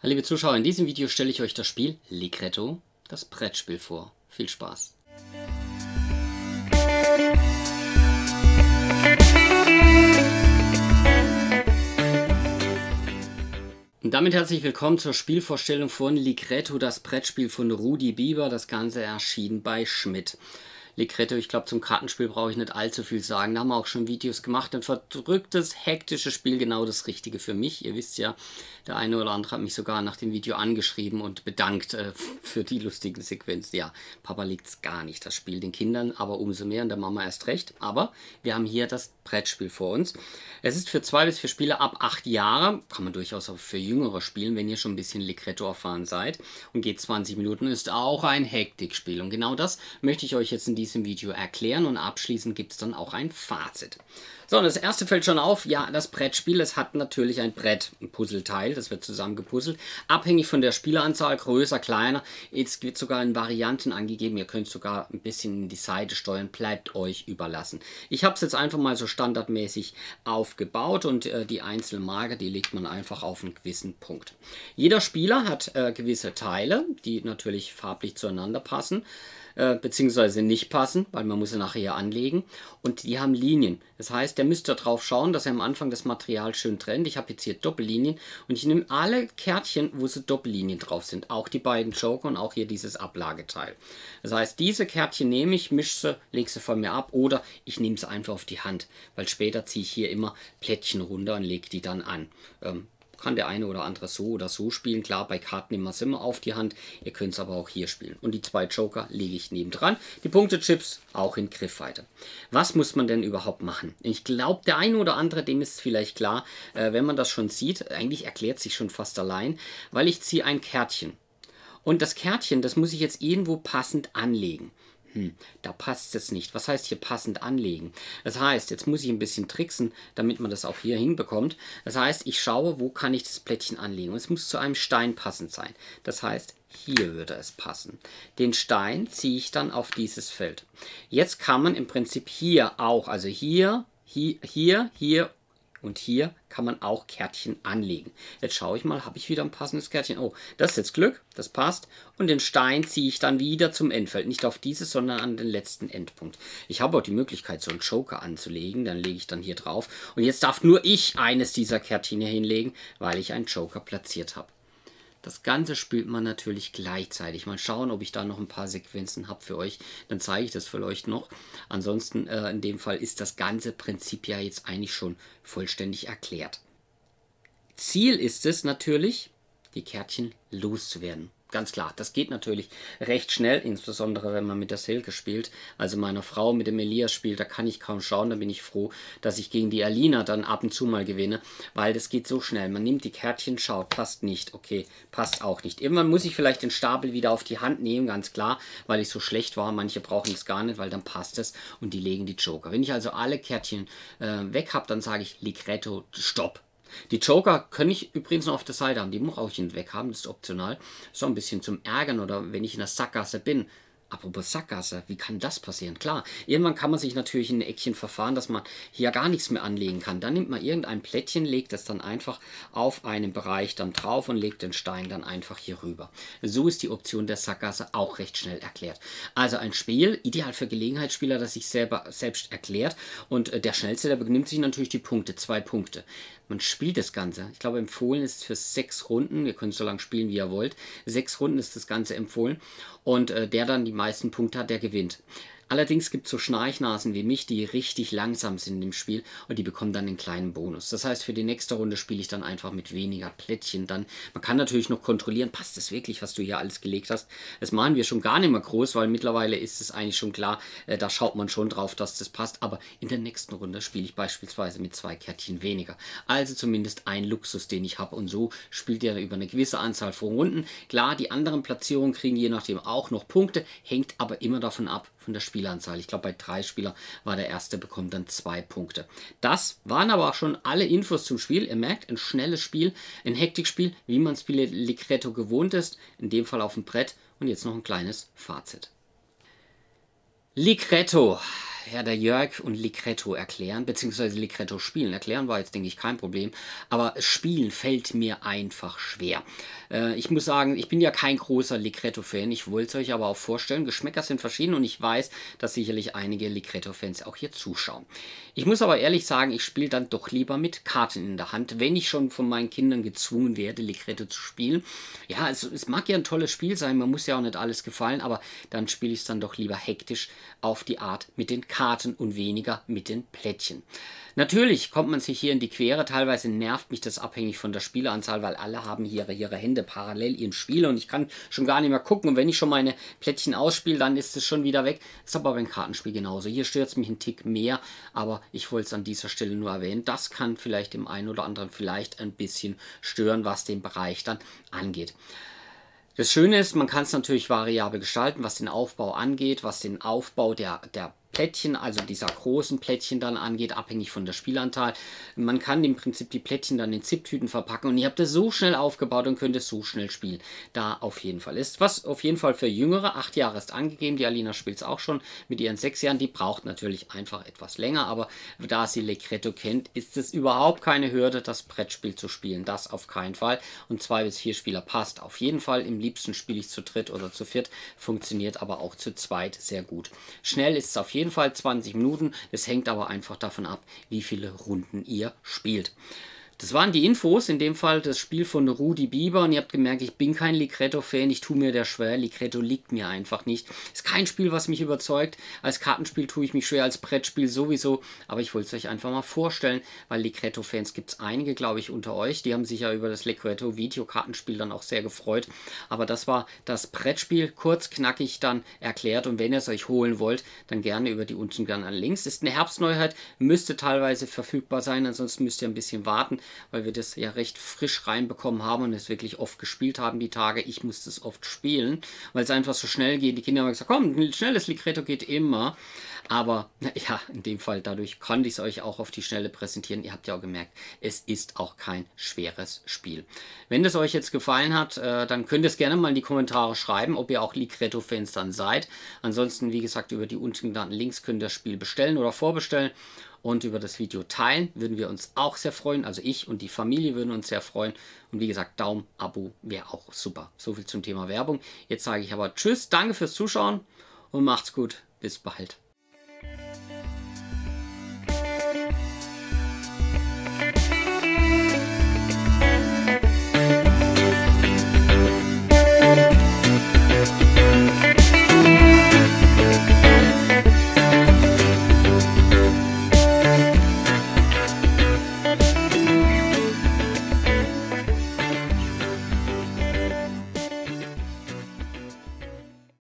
Liebe Zuschauer, in diesem Video stelle ich euch das Spiel Ligretto, das Brettspiel vor. Viel Spaß! Und damit herzlich willkommen zur Spielvorstellung von Ligretto, das Brettspiel von Rudi Bieber. Das Ganze erschien bei Schmidt. Ligretto, ich glaube, zum Kartenspiel brauche ich nicht allzu viel sagen. Da haben wir auch schon Videos gemacht. Ein verdrücktes, hektisches Spiel, genau das Richtige für mich. Ihr wisst ja, der eine oder andere hat mich sogar nach dem Video angeschrieben und bedankt äh, für die lustigen Sequenzen. Ja, Papa liegt es gar nicht, das Spiel den Kindern, aber umso mehr und der Mama erst recht. Aber wir haben hier das Brettspiel vor uns. Es ist für zwei bis vier Spieler ab acht Jahre. Kann man durchaus auch für Jüngere spielen, wenn ihr schon ein bisschen Ligretto erfahren seid. Und geht 20 Minuten, ist auch ein Hektikspiel. Und genau das möchte ich euch jetzt in diesem diesem Video erklären und abschließend gibt es dann auch ein Fazit. So, das erste fällt schon auf, ja, das Brettspiel, es hat natürlich ein Brett, ein Puzzleteil, das wird zusammengepuzzelt, abhängig von der Spieleranzahl, größer, kleiner, jetzt wird sogar in Varianten angegeben, ihr könnt sogar ein bisschen in die Seite steuern, bleibt euch überlassen. Ich habe es jetzt einfach mal so standardmäßig aufgebaut und äh, die einzelnen Marker, die legt man einfach auf einen gewissen Punkt. Jeder Spieler hat äh, gewisse Teile, die natürlich farblich zueinander passen, äh, beziehungsweise nicht passen, weil man muss sie nachher anlegen. Und die haben Linien. Das heißt, der müsste darauf schauen, dass er am Anfang das Material schön trennt. Ich habe jetzt hier Doppellinien und ich nehme alle Kärtchen, wo so Doppellinien drauf sind. Auch die beiden Joker und auch hier dieses Ablageteil. Das heißt, diese Kärtchen nehme ich, mische sie, lege sie von mir ab oder ich nehme sie einfach auf die Hand, weil später ziehe ich hier immer Plättchen runter und lege die dann an. Ähm, kann der eine oder andere so oder so spielen. Klar, bei Karten nehmen wir es immer auf die Hand. Ihr könnt es aber auch hier spielen. Und die zwei Joker lege ich nebendran. Die Punktechips auch in Griffweite. Was muss man denn überhaupt machen? Ich glaube, der eine oder andere, dem ist vielleicht klar, äh, wenn man das schon sieht. Eigentlich erklärt sich schon fast allein, weil ich ziehe ein Kärtchen. Und das Kärtchen, das muss ich jetzt irgendwo passend anlegen hm, da passt es nicht. Was heißt hier passend anlegen? Das heißt, jetzt muss ich ein bisschen tricksen, damit man das auch hier hinbekommt. Das heißt, ich schaue, wo kann ich das Plättchen anlegen. Und es muss zu einem Stein passend sein. Das heißt, hier würde es passen. Den Stein ziehe ich dann auf dieses Feld. Jetzt kann man im Prinzip hier auch, also hier, hier, hier, hier und hier kann man auch Kärtchen anlegen. Jetzt schaue ich mal, habe ich wieder ein passendes Kärtchen? Oh, das ist jetzt Glück, das passt. Und den Stein ziehe ich dann wieder zum Endfeld. Nicht auf dieses, sondern an den letzten Endpunkt. Ich habe auch die Möglichkeit, so einen Joker anzulegen. Dann lege ich dann hier drauf. Und jetzt darf nur ich eines dieser Kärtchen hier hinlegen, weil ich einen Joker platziert habe. Das Ganze spielt man natürlich gleichzeitig. Mal schauen, ob ich da noch ein paar Sequenzen habe für euch. Dann zeige ich das vielleicht noch. Ansonsten, äh, in dem Fall ist das ganze Prinzip ja jetzt eigentlich schon vollständig erklärt. Ziel ist es natürlich, die Kärtchen loszuwerden ganz klar, das geht natürlich recht schnell, insbesondere wenn man mit der Silke spielt. Also meiner Frau mit dem Elias spielt, da kann ich kaum schauen, da bin ich froh, dass ich gegen die Alina dann ab und zu mal gewinne, weil das geht so schnell. Man nimmt die Kärtchen, schaut, passt nicht, okay, passt auch nicht. Irgendwann muss ich vielleicht den Stapel wieder auf die Hand nehmen, ganz klar, weil ich so schlecht war. Manche brauchen es gar nicht, weil dann passt es und die legen die Joker. Wenn ich also alle Kärtchen äh, weg habe, dann sage ich Ligretto, stopp die Joker kann ich übrigens noch auf der Seite haben. Die brauche ich nicht weghaben, das ist optional. So ein bisschen zum Ärgern oder wenn ich in der Sackgasse bin, Apropos Sackgasse, wie kann das passieren? Klar, irgendwann kann man sich natürlich in ein Eckchen verfahren, dass man hier gar nichts mehr anlegen kann. Dann nimmt man irgendein Plättchen, legt es dann einfach auf einen Bereich dann drauf und legt den Stein dann einfach hier rüber. So ist die Option der Sackgasse auch recht schnell erklärt. Also ein Spiel, ideal für Gelegenheitsspieler, das sich selber selbst erklärt und äh, der Schnellste, der benimmt sich natürlich die Punkte, zwei Punkte. Man spielt das Ganze. Ich glaube, empfohlen ist für sechs Runden. Ihr könnt so lange spielen, wie ihr wollt. Sechs Runden ist das Ganze empfohlen. Und äh, der dann die meisten Punkte hat, der gewinnt. Allerdings gibt es so Schnarchnasen wie mich, die richtig langsam sind im Spiel und die bekommen dann einen kleinen Bonus. Das heißt, für die nächste Runde spiele ich dann einfach mit weniger Plättchen. Dann, man kann natürlich noch kontrollieren, passt das wirklich, was du hier alles gelegt hast. Das machen wir schon gar nicht mehr groß, weil mittlerweile ist es eigentlich schon klar, äh, da schaut man schon drauf, dass das passt. Aber in der nächsten Runde spiele ich beispielsweise mit zwei Kärtchen weniger. Also zumindest ein Luxus, den ich habe. Und so spielt ihr über eine gewisse Anzahl von Runden. Klar, die anderen Platzierungen kriegen je nachdem auch noch Punkte, hängt aber immer davon ab, von der Spielanzahl. Ich glaube, bei drei Spielern war der erste, bekommt dann zwei Punkte. Das waren aber auch schon alle Infos zum Spiel. Ihr merkt, ein schnelles Spiel, ein Hektikspiel, wie man Spiele Ligretto gewohnt ist. In dem Fall auf dem Brett. Und jetzt noch ein kleines Fazit. Ligretto ja, der Jörg und Ligretto erklären, beziehungsweise Ligretto spielen. Erklären war jetzt, denke ich, kein Problem. Aber Spielen fällt mir einfach schwer. Äh, ich muss sagen, ich bin ja kein großer Ligretto-Fan. Ich wollte es euch aber auch vorstellen. Geschmäcker sind verschieden und ich weiß, dass sicherlich einige Ligretto-Fans auch hier zuschauen. Ich muss aber ehrlich sagen, ich spiele dann doch lieber mit Karten in der Hand, wenn ich schon von meinen Kindern gezwungen werde, Ligretto zu spielen. Ja, es, es mag ja ein tolles Spiel sein, man muss ja auch nicht alles gefallen, aber dann spiele ich es dann doch lieber hektisch auf die Art mit den Karten und weniger mit den Plättchen. Natürlich kommt man sich hier in die Quere, teilweise nervt mich das abhängig von der Spieleranzahl, weil alle haben hier ihre Hände parallel im Spiel und ich kann schon gar nicht mehr gucken und wenn ich schon meine Plättchen ausspiele, dann ist es schon wieder weg. ist aber beim Kartenspiel genauso. Hier stört es mich einen Tick mehr, aber ich wollte es an dieser Stelle nur erwähnen. Das kann vielleicht dem einen oder anderen vielleicht ein bisschen stören, was den Bereich dann angeht. Das Schöne ist, man kann es natürlich variabel gestalten, was den Aufbau angeht, was den Aufbau der, der Plättchen, also dieser großen Plättchen dann angeht, abhängig von der Spielanzahl. Man kann im Prinzip die Plättchen dann in Zip-Tüten verpacken und ihr habt es so schnell aufgebaut und könnt es so schnell spielen. Da auf jeden Fall ist. Was auf jeden Fall für Jüngere, acht Jahre ist angegeben, die Alina spielt es auch schon mit ihren sechs Jahren, die braucht natürlich einfach etwas länger, aber da sie Legretto kennt, ist es überhaupt keine Hürde, das Brettspiel zu spielen. Das auf keinen Fall. Und zwei bis vier Spieler passt auf jeden Fall. Im liebsten spiele ich zu dritt oder zu viert, funktioniert aber auch zu zweit sehr gut. Schnell ist es auf jeden jeden Fall 20 Minuten. Es hängt aber einfach davon ab, wie viele Runden ihr spielt. Das waren die Infos, in dem Fall das Spiel von Rudi Bieber. Und ihr habt gemerkt, ich bin kein Ligretto-Fan, ich tue mir der schwer, Ligretto liegt mir einfach nicht. Ist kein Spiel, was mich überzeugt, als Kartenspiel tue ich mich schwer, als Brettspiel sowieso, aber ich wollte es euch einfach mal vorstellen, weil Ligretto-Fans gibt es einige, glaube ich, unter euch, die haben sich ja über das Ligretto-Videokartenspiel dann auch sehr gefreut, aber das war das Brettspiel, kurz, knackig dann erklärt. Und wenn ihr es euch holen wollt, dann gerne über die unten genannten Links. Ist eine Herbstneuheit, müsste teilweise verfügbar sein, ansonsten müsst ihr ein bisschen warten, weil wir das ja recht frisch reinbekommen haben und es wirklich oft gespielt haben die Tage. Ich musste es oft spielen, weil es einfach so schnell geht. Die Kinder haben gesagt, komm, ein schnelles Ligretto geht immer. Aber ja, in dem Fall, dadurch konnte ich es euch auch auf die Schnelle präsentieren. Ihr habt ja auch gemerkt, es ist auch kein schweres Spiel. Wenn es euch jetzt gefallen hat, äh, dann könnt ihr es gerne mal in die Kommentare schreiben, ob ihr auch Ligretto-Fans dann seid. Ansonsten, wie gesagt, über die unten genannten Links könnt ihr das Spiel bestellen oder vorbestellen und über das Video teilen. Würden wir uns auch sehr freuen. Also ich und die Familie würden uns sehr freuen. Und wie gesagt, Daumen, Abo wäre auch super. So viel zum Thema Werbung. Jetzt sage ich aber Tschüss, danke fürs Zuschauen und macht's gut. Bis bald.